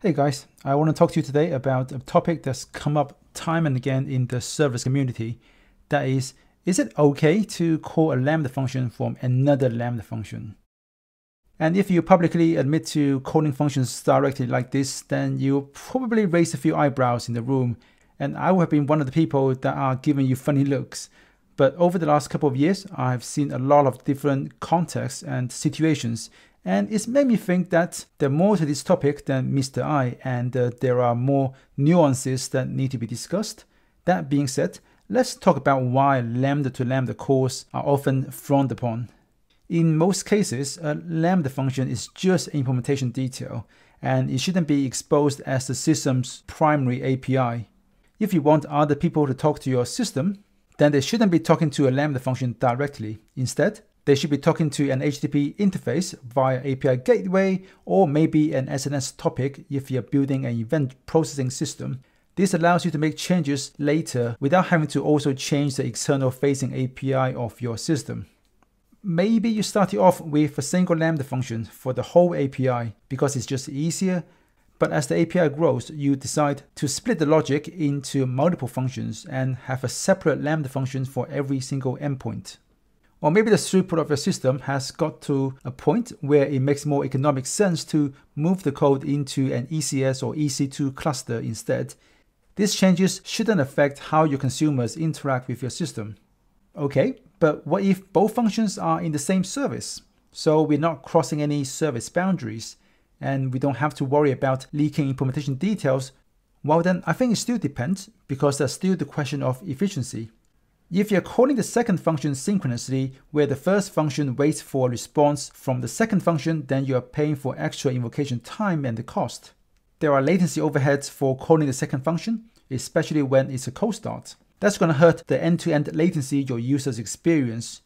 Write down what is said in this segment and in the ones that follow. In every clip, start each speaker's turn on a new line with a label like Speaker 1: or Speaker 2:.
Speaker 1: Hey guys, I want to talk to you today about a topic that's come up time and again in the serverless community. That is, is it okay to call a Lambda function from another Lambda function? And if you publicly admit to calling functions directly like this, then you'll probably raise a few eyebrows in the room. And I would have been one of the people that are giving you funny looks. But over the last couple of years, I've seen a lot of different contexts and situations and it's made me think that there's more to this topic than Mr. I, and uh, there are more nuances that need to be discussed. That being said, let's talk about why lambda to lambda calls are often frowned upon. In most cases, a lambda function is just an implementation detail, and it shouldn't be exposed as the system's primary API. If you want other people to talk to your system, then they shouldn't be talking to a lambda function directly. Instead, they should be talking to an HTTP interface via API gateway or maybe an SNS topic if you're building an event processing system. This allows you to make changes later without having to also change the external facing API of your system. Maybe you start off with a single Lambda function for the whole API because it's just easier, but as the API grows, you decide to split the logic into multiple functions and have a separate Lambda function for every single endpoint. Or maybe the throughput of your system has got to a point where it makes more economic sense to move the code into an ECS or EC2 cluster instead. These changes shouldn't affect how your consumers interact with your system. Okay, but what if both functions are in the same service? So we're not crossing any service boundaries and we don't have to worry about leaking implementation details. Well then, I think it still depends because there's still the question of efficiency. If you're calling the second function synchronously, where the first function waits for a response from the second function, then you are paying for extra invocation time and the cost. There are latency overheads for calling the second function, especially when it's a cold start. That's going to hurt the end-to-end latency your users experience,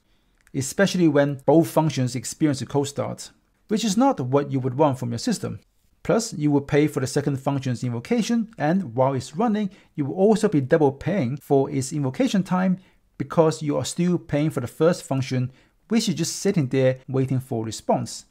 Speaker 1: especially when both functions experience a cold start, which is not what you would want from your system. Plus, you will pay for the second function's invocation, and while it's running, you will also be double paying for its invocation time because you are still paying for the first function, which is just sitting there waiting for response.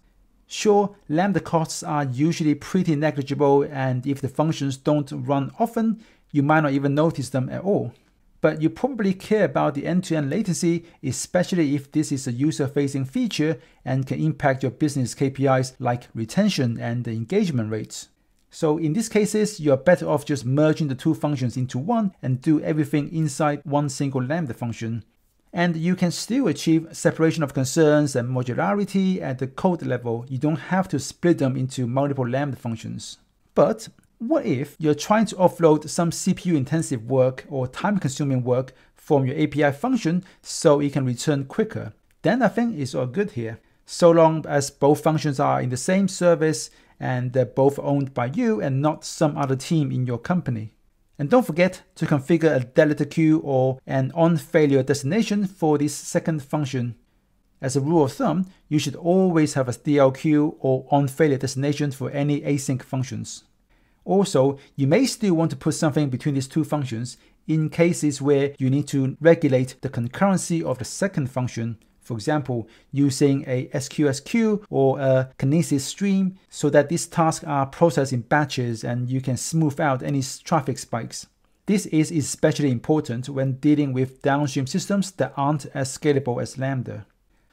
Speaker 1: Sure, Lambda costs are usually pretty negligible, and if the functions don't run often, you might not even notice them at all. But you probably care about the end-to-end latency, especially if this is a user-facing feature and can impact your business KPIs like retention and engagement rates. So in these cases, you're better off just merging the two functions into one and do everything inside one single Lambda function. And you can still achieve separation of concerns and modularity at the code level. You don't have to split them into multiple Lambda functions. But what if you're trying to offload some CPU intensive work or time consuming work from your API function so it can return quicker? Then I think it's all good here. So long as both functions are in the same service and they're both owned by you and not some other team in your company. And don't forget to configure a dead letter queue or an on failure destination for this second function. As a rule of thumb, you should always have a DLQ or on failure destination for any async functions. Also, you may still want to put something between these two functions in cases where you need to regulate the concurrency of the second function for example, using a SQS queue or a Kinesis stream so that these tasks are processed in batches and you can smooth out any traffic spikes. This is especially important when dealing with downstream systems that aren't as scalable as Lambda.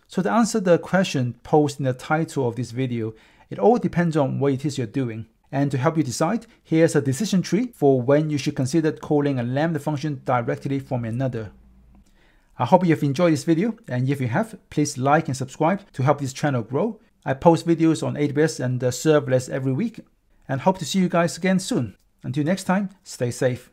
Speaker 1: So to answer the question posed in the title of this video, it all depends on what it is you're doing. And to help you decide, here's a decision tree for when you should consider calling a Lambda function directly from another. I hope you have enjoyed this video and if you have, please like and subscribe to help this channel grow. I post videos on AWS and uh, serverless every week and hope to see you guys again soon. Until next time, stay safe.